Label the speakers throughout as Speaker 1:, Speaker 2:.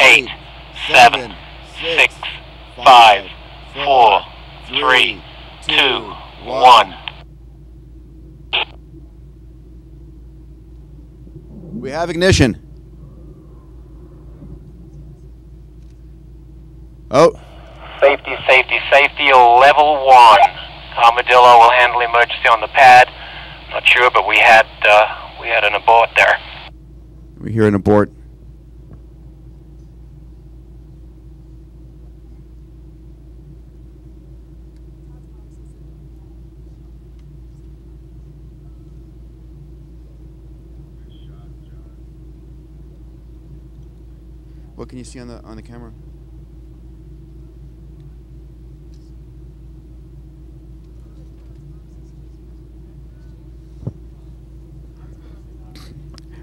Speaker 1: eight, seven, six, five, four, three, two, one.
Speaker 2: We have ignition. Oh,
Speaker 1: Safety, safety, safety, level one. Armadillo will handle emergency on the pad. Not sure, but we had uh, we had an abort there.
Speaker 2: we hear an abort. What can you see on the on the camera?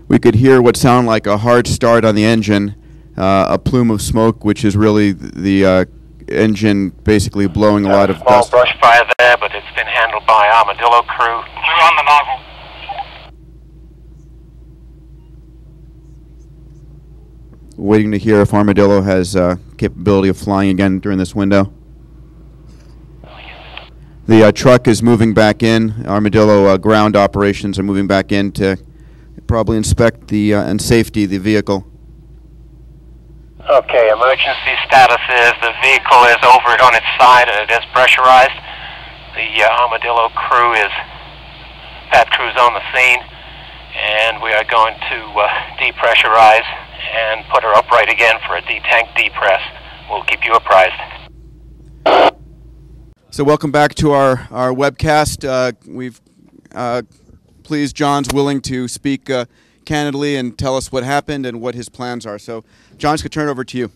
Speaker 2: We could hear what sounded like a hard start on the engine, uh, a plume of smoke, which is really the uh, engine basically blowing a lot of
Speaker 1: Small
Speaker 2: dust.
Speaker 1: brush fire there, but it's been handled by Armadillo crew. Clear on the nozzle.
Speaker 2: Waiting to hear if Armadillo has uh, capability of flying again during this window. The uh, truck is moving back in. Armadillo uh, ground operations are moving back in to probably inspect the uh, and safety the vehicle.
Speaker 1: Okay, emergency status is the vehicle is over it on its side and it is pressurized. The uh, Armadillo crew is, Pat crew's on the scene, and we are going to uh, depressurize and put her upright again for a detank depress. We'll keep you apprised.
Speaker 2: So welcome back to our, our webcast. Uh, we've uh, pleased John's willing to speak uh, candidly and tell us what happened and what his plans are. So, John, just gonna turn it over to you.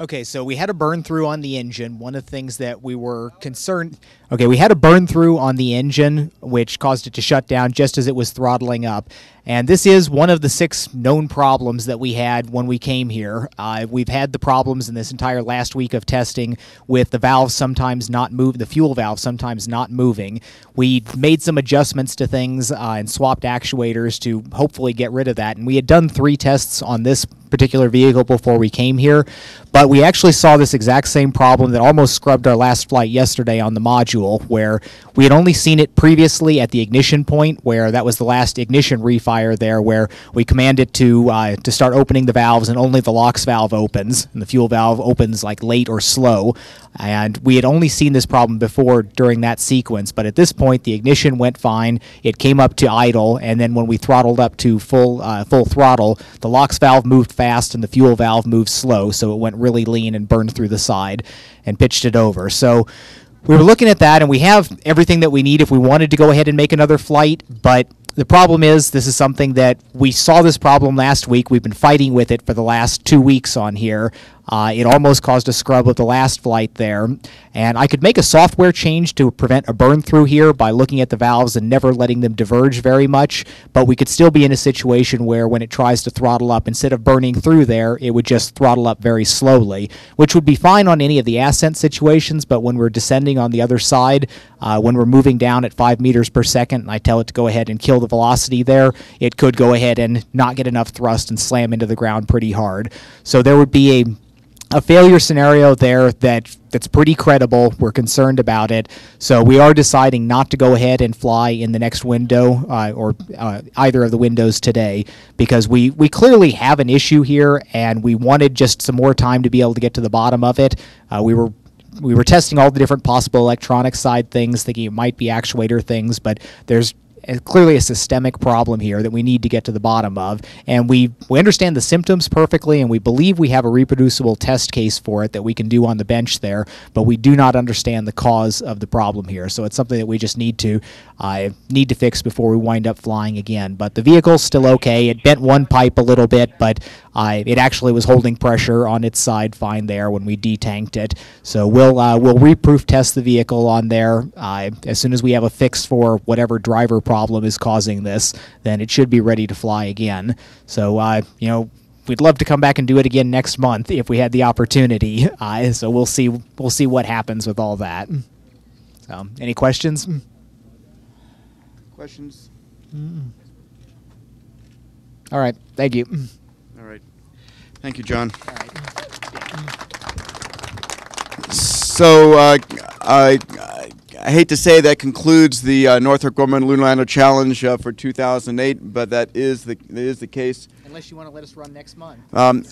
Speaker 3: Okay, so we had a burn through on the engine. One of the things that we were concerned. Okay, we had a burn through on the engine, which caused it to shut down just as it was throttling up. And this is one of the six known problems that we had when we came here. Uh, we've had the problems in this entire last week of testing with the valve sometimes not move, the fuel valve sometimes not moving. We made some adjustments to things uh, and swapped actuators to hopefully get rid of that. And we had done three tests on this particular vehicle before we came here, but we actually saw this exact same problem that almost scrubbed our last flight yesterday on the module, where we had only seen it previously at the ignition point, where that was the last ignition refire there, where we command it to uh, to start opening the valves, and only the LOX valve opens, and the fuel valve opens like late or slow. And we had only seen this problem before during that sequence, but at this point, the ignition went fine. It came up to idle, and then when we throttled up to full uh, full throttle, the LOX valve moved fast and the fuel valve moved slow, so it went really lean and burned through the side and pitched it over. So we were looking at that, and we have everything that we need if we wanted to go ahead and make another flight, but the problem is this is something that we saw this problem last week. We've been fighting with it for the last two weeks on here. Uh, it almost caused a scrub of the last flight there. And I could make a software change to prevent a burn through here by looking at the valves and never letting them diverge very much. But we could still be in a situation where when it tries to throttle up, instead of burning through there, it would just throttle up very slowly, which would be fine on any of the ascent situations. But when we're descending on the other side, uh, when we're moving down at five meters per second, and I tell it to go ahead and kill the velocity there, it could go ahead and not get enough thrust and slam into the ground pretty hard. So there would be a a failure scenario there that that's pretty credible. We're concerned about it, so we are deciding not to go ahead and fly in the next window uh, or uh, either of the windows today because we we clearly have an issue here, and we wanted just some more time to be able to get to the bottom of it. Uh, we were we were testing all the different possible electronic side things, thinking it might be actuator things, but there's clearly a systemic problem here that we need to get to the bottom of. And we, we understand the symptoms perfectly, and we believe we have a reproducible test case for it that we can do on the bench there, but we do not understand the cause of the problem here. So it's something that we just need to uh, need to fix before we wind up flying again. But the vehicle's still okay. It bent one pipe a little bit, but uh, it actually was holding pressure on its side fine there when we detanked it. So we'll uh, we'll reproof test the vehicle on there uh, as soon as we have a fix for whatever driver problem is causing this. Then it should be ready to fly again. So uh, you know. We'd love to come back and do it again next month if we had the opportunity. Uh, so we'll see. We'll see what happens with all that. So, any questions?
Speaker 2: Questions?
Speaker 3: All right. Thank you.
Speaker 2: All right. Thank you, John. So uh, I, I hate to say that concludes the uh, Northrop Grumman Lunar Lander Challenge uh, for 2008, but that is the that is the case.
Speaker 3: Unless you want to let us run next month.
Speaker 2: Um,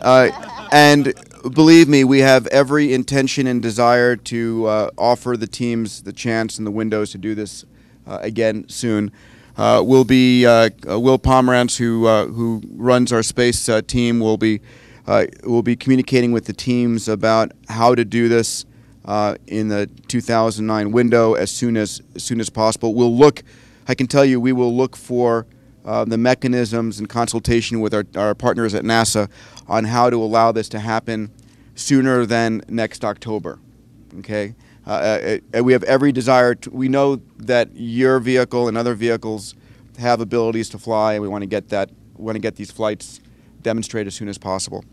Speaker 2: uh, and believe me, we have every intention and desire to uh, offer the teams the chance and the windows to do this again soon. Uh, will be uh, uh, Will Pomerantz, who who runs our space team, will be will be communicating with the teams about how to do this in the 2009 window as soon as as soon as possible. We'll look. I can tell you, we will look for uh, the mechanisms and consultation with our, our partners at NASA on how to allow this to happen sooner than next October. Okay, uh, uh, uh, we have every desire. To, we know that your vehicle and other vehicles have abilities to fly, and we want to get that. Want to get these flights demonstrated as soon as possible.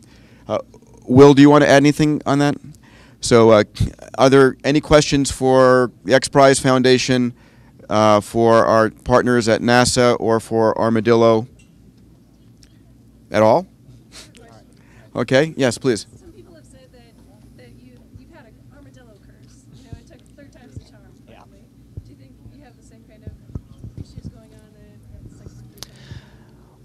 Speaker 2: Uh, Will, do you want to add anything on that? So, uh, are there any questions for the X Prize Foundation? uh, for our partners at NASA or for Armadillo at all? Okay, yes, please.
Speaker 4: Some people have said that, that you, you've had an armadillo curse. You know, it took third time's the charm, probably. Do you think you have the same kind of issues going on at the second third time?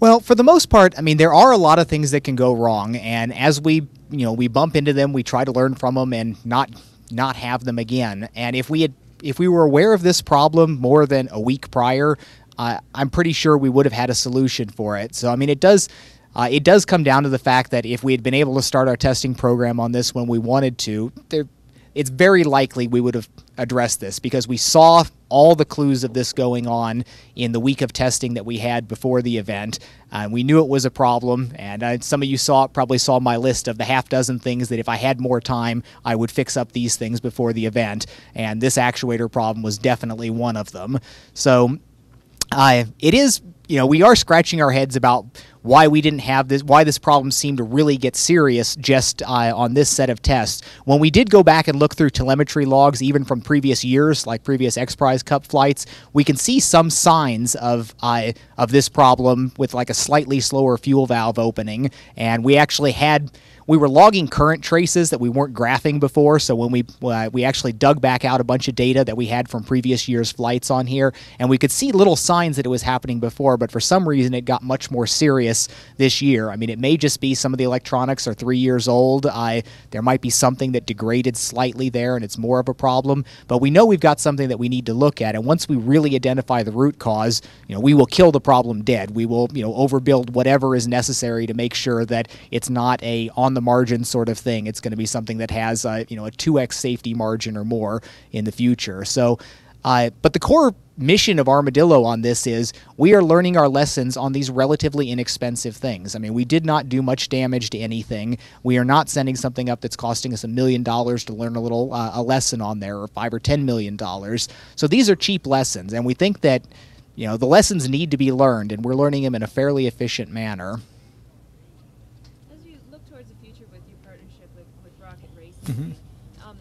Speaker 3: Well, for the most part, I mean, there are a lot of things that can go wrong, and as we, you know, we bump into them, we try to learn from them and not not have them again. And if we had if we were aware of this problem more than a week prior, uh, I'm pretty sure we would have had a solution for it. So I mean, it does. Uh, it does come down to the fact that if we had been able to start our testing program on this when we wanted to, there it's very likely we would have addressed this because we saw all the clues of this going on in the week of testing that we had before the event. Uh, we knew it was a problem, and uh, some of you saw probably saw my list of the half dozen things that if I had more time, I would fix up these things before the event. And this actuator problem was definitely one of them. So uh, it is, you know, we are scratching our heads about why we didn't have this, why this problem seemed to really get serious just uh, on this set of tests. When we did go back and look through telemetry logs, even from previous years, like previous X Prize Cup flights, we can see some signs of uh, of this problem with like a slightly slower fuel valve opening, and we actually had we were logging current traces that we weren't graphing before. So when we uh, we actually dug back out a bunch of data that we had from previous years' flights on here, and we could see little signs that it was happening before, but for some reason it got much more serious this year. I mean, it may just be some of the electronics are three years old. I there might be something that degraded slightly there, and it's more of a problem. But we know we've got something that we need to look at, and once we really identify the root cause, you know, we will kill the problem dead. We will you know overbuild whatever is necessary to make sure that it's not a on on the margin sort of thing. It's going to be something that has uh, you know a 2x safety margin or more in the future. So, uh, but the core mission of Armadillo on this is we are learning our lessons on these relatively inexpensive things. I mean, we did not do much damage to anything. We are not sending something up that's costing us a million dollars to learn a little uh, a lesson on there, or five or ten million dollars. So these are cheap lessons, and we think that you know the lessons need to be learned, and we're learning them in a fairly efficient manner.
Speaker 4: Mm-hmm. Um,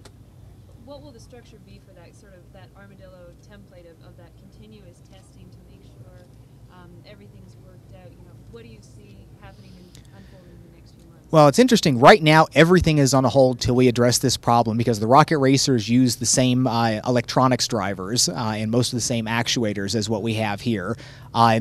Speaker 4: what will the structure be for that sort of that armadillo template of, of that continuous testing to make sure um, everything's worked out? You know, what do you see happening and unfolding in the next few months?
Speaker 3: Well, it's interesting. Right now, everything is on a hold till we address this problem because the rocket racers use the same uh, electronics drivers uh, and most of the same actuators as what we have here. Uh,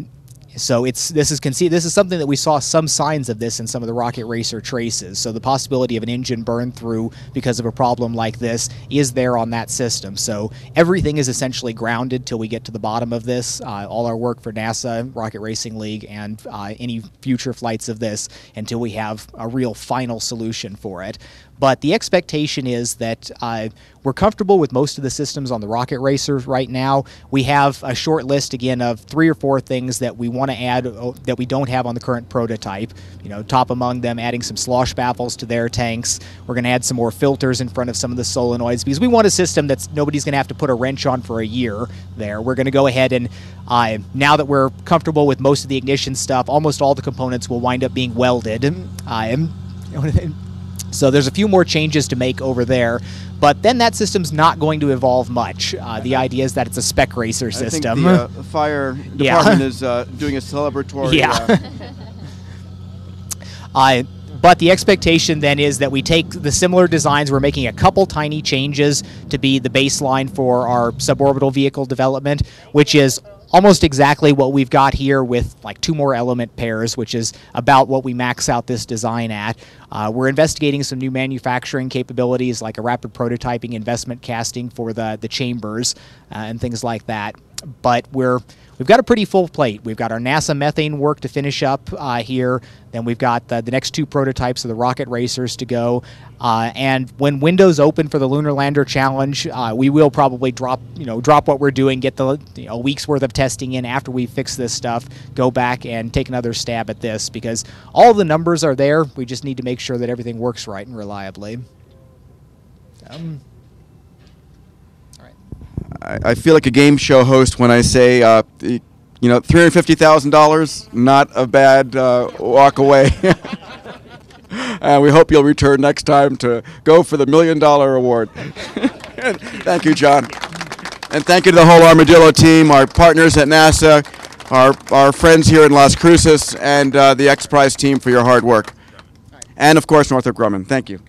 Speaker 3: so it's this is conceit. This is something that we saw some signs of this in some of the Rocket Racer traces. So the possibility of an engine burn through because of a problem like this is there on that system. So everything is essentially grounded till we get to the bottom of this. Uh, all our work for NASA, Rocket Racing League, and uh, any future flights of this until we have a real final solution for it. But the expectation is that uh, we're comfortable with most of the systems on the Rocket Racers right now. We have a short list again of three or four things that we want to add uh, that we don't have on the current prototype. You know, top among them, adding some slosh baffles to their tanks. We're going to add some more filters in front of some of the solenoids because we want a system that's nobody's going to have to put a wrench on for a year. There, we're going to go ahead and uh, now that we're comfortable with most of the ignition stuff, almost all the components will wind up being welded. Uh, so there's a few more changes to make over there, but then that system's not going to evolve much. Uh, the idea is that it's a spec racer system.
Speaker 2: I think the uh, fire department yeah. is uh, doing a celebratory.
Speaker 3: Yeah.
Speaker 2: Uh,
Speaker 3: I but the expectation then is that we take the similar designs, we're making a couple tiny changes to be the baseline for our suborbital vehicle development, which is almost exactly what we've got here with like two more element pairs, which is about what we max out this design at. Uh, we're investigating some new manufacturing capabilities like a rapid prototyping investment casting for the, the chambers uh, and things like that. But we're we've got a pretty full plate. We've got our NASA methane work to finish up uh, here. Then we've got the, the, next two prototypes of the rocket racers to go. Uh, and when windows open for the Lunar Lander Challenge, uh, we will probably drop you know drop what we're doing, get the you know, a week's worth of testing in after we fix this stuff, go back and take another stab at this because all the numbers are there. We just need to make sure that everything works right and reliably. Um,
Speaker 2: I, feel like a game show host when I say, uh, you know, three hundred fifty thousand dollars, not a bad uh, walk away. and we hope you'll return next time to go for the million dollar award. thank you, John. And thank you to the whole Armadillo team, our partners at NASA, our, our friends here in Las Cruces, and uh, the X Prize team for your hard work. And of course, Northrop Grumman. Thank you.